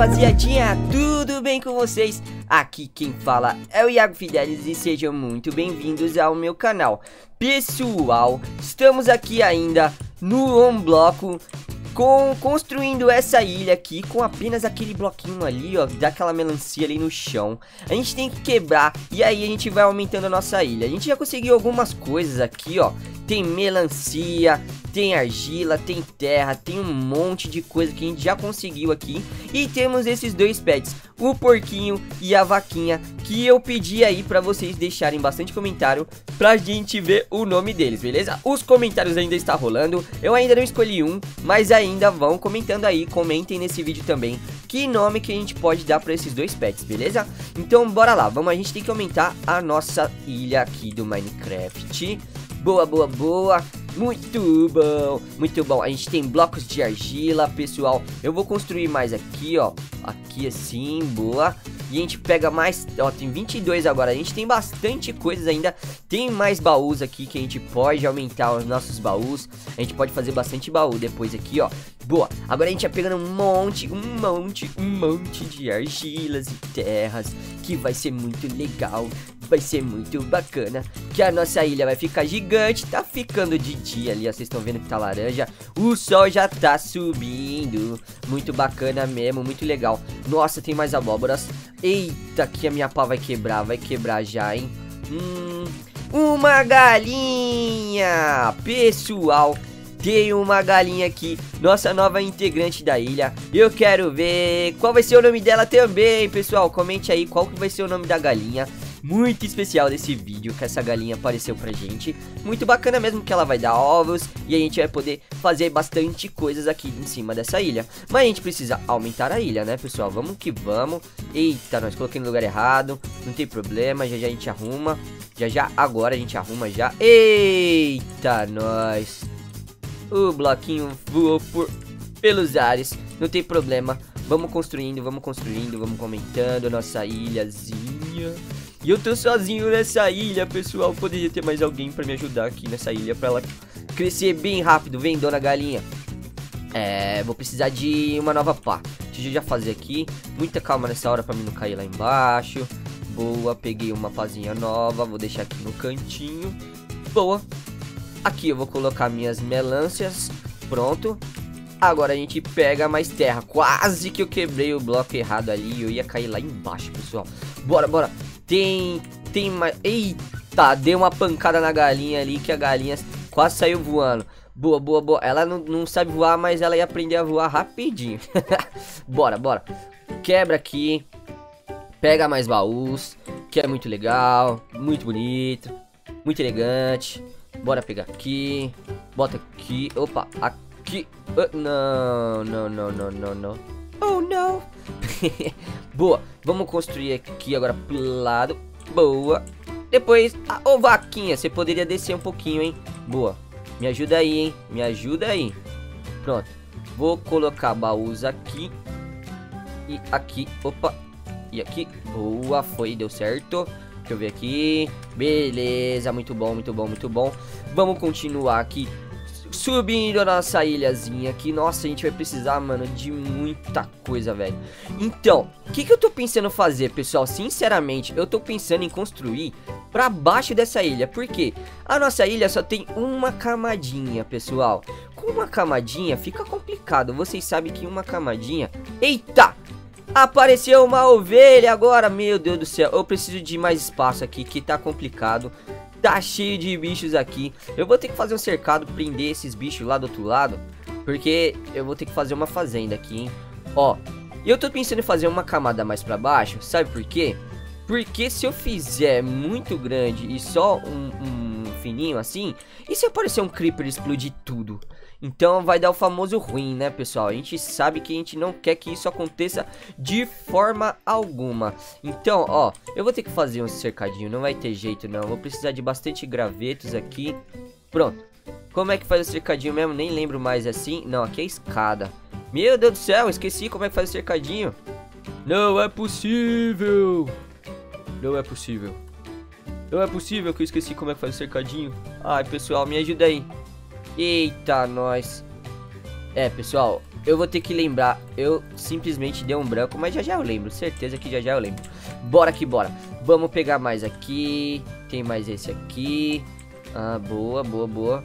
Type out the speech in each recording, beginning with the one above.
rapaziadinha, tudo bem com vocês? Aqui quem fala é o Iago Fidelis e sejam muito bem-vindos ao meu canal Pessoal, estamos aqui ainda no On Bloco com, construindo essa ilha aqui com apenas aquele bloquinho ali, ó, daquela melancia ali no chão. A gente tem que quebrar e aí a gente vai aumentando a nossa ilha. A gente já conseguiu algumas coisas aqui, ó. Tem melancia, tem argila, tem terra, tem um monte de coisa que a gente já conseguiu aqui. E temos esses dois pets, o porquinho e a vaquinha, que eu pedi aí pra vocês deixarem bastante comentário pra gente ver o nome deles, beleza? Os comentários ainda estão rolando, eu ainda não escolhi um, mas ainda vão comentando aí, comentem nesse vídeo também que nome que a gente pode dar pra esses dois pets, beleza? Então bora lá, vamos, a gente tem que aumentar a nossa ilha aqui do Minecraft. Boa, boa, boa. Muito bom, muito bom. A gente tem blocos de argila, pessoal. Eu vou construir mais aqui, ó. Aqui assim, boa. E a gente pega mais, ó, tem 22 agora. A gente tem bastante coisas ainda. Tem mais baús aqui que a gente pode aumentar os nossos baús. A gente pode fazer bastante baú depois aqui, ó. Boa. Agora a gente vai pegando um monte, um monte, um monte de argilas e terras. Que vai ser muito legal vai ser muito bacana Que a nossa ilha vai ficar gigante Tá ficando de dia ali, vocês estão vendo que tá laranja O sol já tá subindo Muito bacana mesmo, muito legal Nossa, tem mais abóboras Eita, que a minha pá vai quebrar, vai quebrar já, hein Hum, uma galinha Pessoal, tem uma galinha aqui, nossa nova integrante da ilha. Eu quero ver qual vai ser o nome dela também, pessoal. Comente aí qual que vai ser o nome da galinha muito especial desse vídeo que essa galinha apareceu pra gente. Muito bacana mesmo que ela vai dar ovos e a gente vai poder fazer bastante coisas aqui em cima dessa ilha. Mas a gente precisa aumentar a ilha, né, pessoal? Vamos que vamos. Eita, nós coloquei no lugar errado. Não tem problema, já já a gente arruma. Já já agora a gente arruma já. Eita, nós. O bloquinho voou por, pelos ares. Não tem problema. Vamos construindo, vamos construindo, vamos aumentando a nossa ilhazinha. E eu tô sozinho nessa ilha, pessoal. Poderia ter mais alguém pra me ajudar aqui nessa ilha pra ela crescer bem rápido. Vem, dona galinha. É, vou precisar de uma nova pá. Deixa eu já fazer aqui. Muita calma nessa hora pra mim não cair lá embaixo. Boa, peguei uma pazinha nova. Vou deixar aqui no cantinho. Boa. Aqui eu vou colocar minhas melancias. Pronto. Agora a gente pega mais terra. Quase que eu quebrei o bloco errado ali. Eu ia cair lá embaixo, pessoal. Bora, bora. Tem, tem mais... Eita, deu uma pancada na galinha ali que a galinha quase saiu voando. Boa, boa, boa. Ela não, não sabe voar, mas ela ia aprender a voar rapidinho. bora, bora. Quebra aqui. Pega mais baús, que é muito legal, muito bonito, muito elegante. Bora pegar aqui. Bota aqui. Opa, aqui. Uh, não, não, não, não, não, não. Oh, não. Boa. Vamos construir aqui agora pro lado. Boa. Depois, ah, ô vaquinha, você poderia descer um pouquinho, hein? Boa. Me ajuda aí, hein? Me ajuda aí. Pronto. Vou colocar baús aqui. E aqui. Opa. E aqui. Boa, foi, deu certo. Deixa eu ver aqui. Beleza, muito bom, muito bom, muito bom. Vamos continuar aqui Subindo a nossa ilhazinha aqui. Nossa, a gente vai precisar, mano, de muita coisa, velho. Então, o que, que eu tô pensando fazer, pessoal? Sinceramente, eu tô pensando em construir pra baixo dessa ilha. Por quê? A nossa ilha só tem uma camadinha, pessoal. Com uma camadinha fica complicado. Vocês sabem que uma camadinha... Eita! Apareceu uma ovelha agora, meu Deus do céu. Eu preciso de mais espaço aqui, que tá complicado. Tá cheio de bichos aqui. Eu vou ter que fazer um cercado, prender esses bichos lá do outro lado. Porque eu vou ter que fazer uma fazenda aqui, hein. Ó, eu tô pensando em fazer uma camada mais pra baixo. Sabe por quê? Porque se eu fizer muito grande e só um, um fininho assim, e se aparecer um creeper explodir tudo? Então vai dar o famoso ruim, né, pessoal? A gente sabe que a gente não quer que isso aconteça de forma alguma. Então, ó, eu vou ter que fazer um cercadinho, não vai ter jeito não. Vou precisar de bastante gravetos aqui. Pronto. Como é que faz o cercadinho mesmo? Nem lembro mais assim. Não, aqui é escada. Meu Deus do céu, esqueci como é que faz o cercadinho. Não é possível. Não é possível. Não é possível que eu esqueci como é que faz o cercadinho. Ai, pessoal, me ajuda aí. Eita, nós. É, pessoal, eu vou ter que lembrar. Eu simplesmente dei um branco, mas já já eu lembro. Certeza que já já eu lembro. Bora que bora. Vamos pegar mais aqui. Tem mais esse aqui. Ah, boa, boa, boa.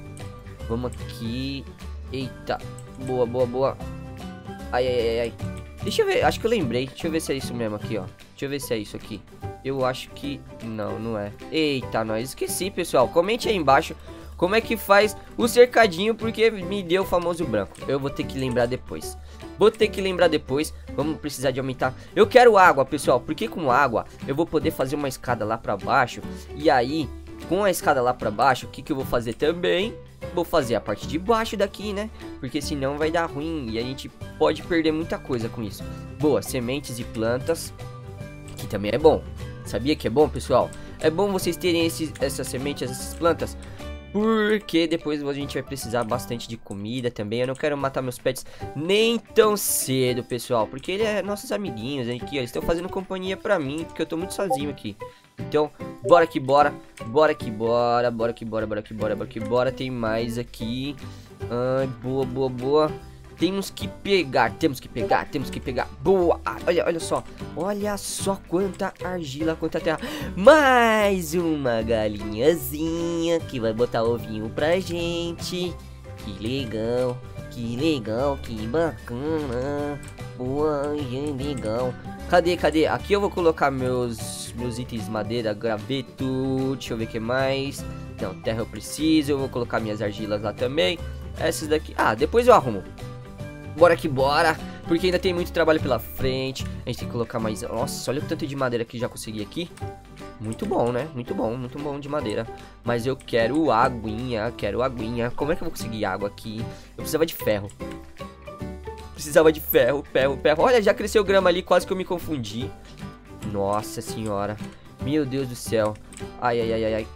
Vamos aqui. Eita. Boa, boa, boa. Ai, ai, ai, ai. Deixa eu ver. Acho que eu lembrei. Deixa eu ver se é isso mesmo aqui, ó. Deixa eu ver se é isso aqui. Eu acho que... Não, não é. Eita, nós esqueci, pessoal. Comente aí embaixo como é que faz o cercadinho, porque me deu o famoso branco. Eu vou ter que lembrar depois. Vou ter que lembrar depois. Vamos precisar de aumentar. Eu quero água, pessoal, porque com água eu vou poder fazer uma escada lá pra baixo. E aí, com a escada lá pra baixo, o que, que eu vou fazer também? Vou fazer a parte de baixo daqui, né? Porque senão vai dar ruim e a gente pode perder muita coisa com isso. Boa, sementes e plantas, que também é bom. Sabia que é bom, pessoal? É bom vocês terem esses, essas sementes, essas plantas, porque depois a gente vai precisar bastante de comida também. Eu não quero matar meus pets nem tão cedo, pessoal. Porque ele é nossos amiguinhos aqui, ó. Eles estão fazendo companhia pra mim, porque eu tô muito sozinho aqui. Então, bora que bora. Bora que bora. Bora que bora, bora que bora, bora que bora. Tem mais aqui. Ai, boa, boa, boa. Temos que pegar, temos que pegar, temos que pegar. Boa! Ah, olha, olha só. Olha só quanta argila, quanta terra. Mais uma galinhazinha que vai botar ovinho pra gente. Que legal, que legal, que bacana. Boa, legal. Cadê, cadê? Aqui eu vou colocar meus, meus itens madeira, graveto. Deixa eu ver o que mais. Não, terra eu preciso. Eu vou colocar minhas argilas lá também. Essas daqui. Ah, depois eu arrumo. Bora que bora, porque ainda tem muito trabalho pela frente. A gente tem que colocar mais... Nossa, olha o tanto de madeira que já consegui aqui. Muito bom, né? Muito bom, muito bom de madeira. Mas eu quero aguinha, quero aguinha. Como é que eu vou conseguir água aqui? Eu precisava de ferro. Precisava de ferro, ferro, ferro. Olha, já cresceu grama ali, quase que eu me confundi. Nossa senhora. Meu Deus do céu. Ai, ai, ai, ai, ai.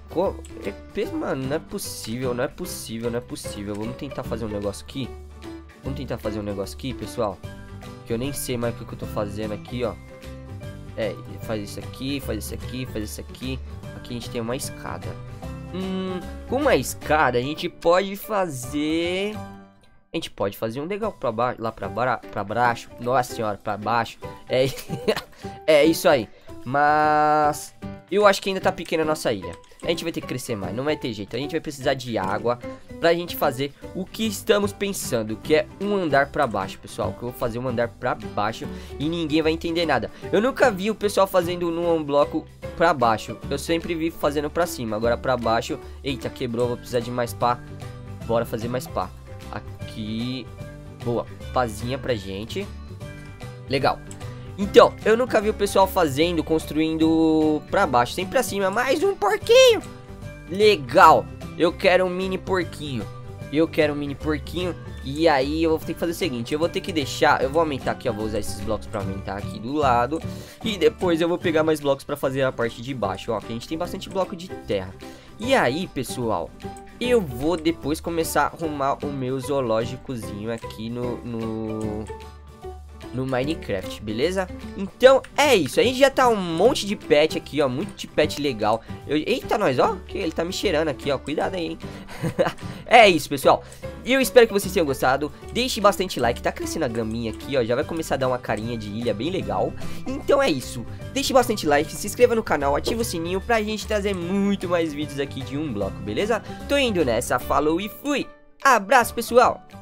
É, mano, não é possível, não é possível, não é possível. Vamos tentar fazer um negócio aqui. Vamos tentar fazer um negócio aqui, pessoal. Que eu nem sei mais o que eu tô fazendo aqui, ó. É, faz isso aqui, faz isso aqui, faz isso aqui. Aqui a gente tem uma escada. Hum, com uma escada a gente pode fazer... A gente pode fazer um legal pra baixo, lá pra, ba pra baixo. Nossa senhora, pra baixo. É, é isso aí. Mas eu acho que ainda tá pequena a nossa ilha. A gente vai ter que crescer mais, não vai ter jeito. A gente vai precisar de água pra gente fazer o que estamos pensando, que é um andar pra baixo, pessoal. Que eu vou fazer um andar pra baixo e ninguém vai entender nada. Eu nunca vi o pessoal fazendo num bloco pra baixo. Eu sempre vi fazendo pra cima. Agora pra baixo, eita, quebrou, vou precisar de mais pá. Bora fazer mais pá. Aqui, boa, pazinha pra gente. Legal. Então, eu nunca vi o pessoal fazendo, construindo pra baixo, sempre pra cima. Mais um porquinho! Legal! Eu quero um mini porquinho. Eu quero um mini porquinho. E aí eu vou ter que fazer o seguinte, eu vou ter que deixar, eu vou aumentar aqui, ó, vou usar esses blocos pra aumentar aqui do lado. E depois eu vou pegar mais blocos pra fazer a parte de baixo, ó, que a gente tem bastante bloco de terra. E aí, pessoal, eu vou depois começar a arrumar o meu zoológicozinho aqui no, no, no Minecraft, beleza? Então é isso, a gente já tá um monte de pet aqui, ó, muito de pet legal. Eu, eita, nós, ó, que ele tá me cheirando aqui, ó, cuidado aí, hein? é isso, pessoal. Eu espero que vocês tenham gostado. Deixe bastante like, tá crescendo a graminha aqui, ó, já vai começar a dar uma carinha de ilha bem legal. Então é isso, deixe bastante like, se inscreva no canal, ativa o sininho pra gente trazer muito mais vídeos aqui de um bloco, beleza? Tô indo nessa, falou e fui! Abraço, pessoal!